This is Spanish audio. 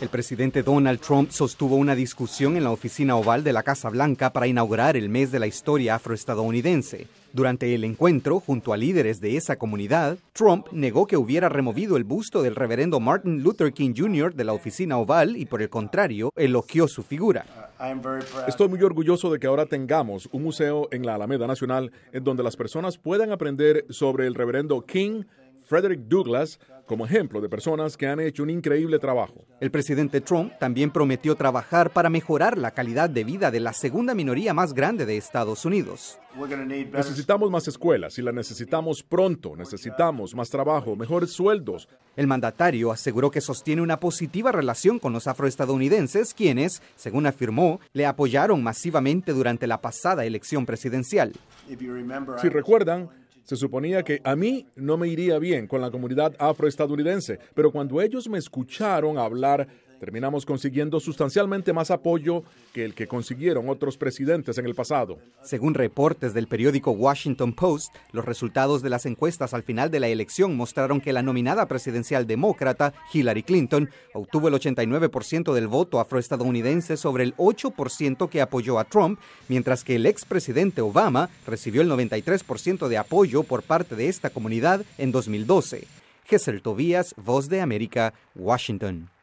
El presidente Donald Trump sostuvo una discusión en la oficina oval de la Casa Blanca para inaugurar el mes de la historia afroestadounidense. Durante el encuentro, junto a líderes de esa comunidad, Trump negó que hubiera removido el busto del reverendo Martin Luther King Jr. de la oficina oval y, por el contrario, elogió su figura. Estoy muy orgulloso de que ahora tengamos un museo en la Alameda Nacional en donde las personas puedan aprender sobre el reverendo King, Frederick Douglass, como ejemplo de personas que han hecho un increíble trabajo. El presidente Trump también prometió trabajar para mejorar la calidad de vida de la segunda minoría más grande de Estados Unidos. Necesitamos más escuelas y las necesitamos pronto. Necesitamos más trabajo, mejores sueldos. El mandatario aseguró que sostiene una positiva relación con los afroestadounidenses, quienes, según afirmó, le apoyaron masivamente durante la pasada elección presidencial. Si recuerdan, se suponía que a mí no me iría bien con la comunidad afroestadounidense, pero cuando ellos me escucharon hablar terminamos consiguiendo sustancialmente más apoyo que el que consiguieron otros presidentes en el pasado. Según reportes del periódico Washington Post, los resultados de las encuestas al final de la elección mostraron que la nominada presidencial demócrata, Hillary Clinton, obtuvo el 89% del voto afroestadounidense sobre el 8% que apoyó a Trump, mientras que el expresidente Obama recibió el 93% de apoyo por parte de esta comunidad en 2012. Gesser Tobías, Voz de América, Washington.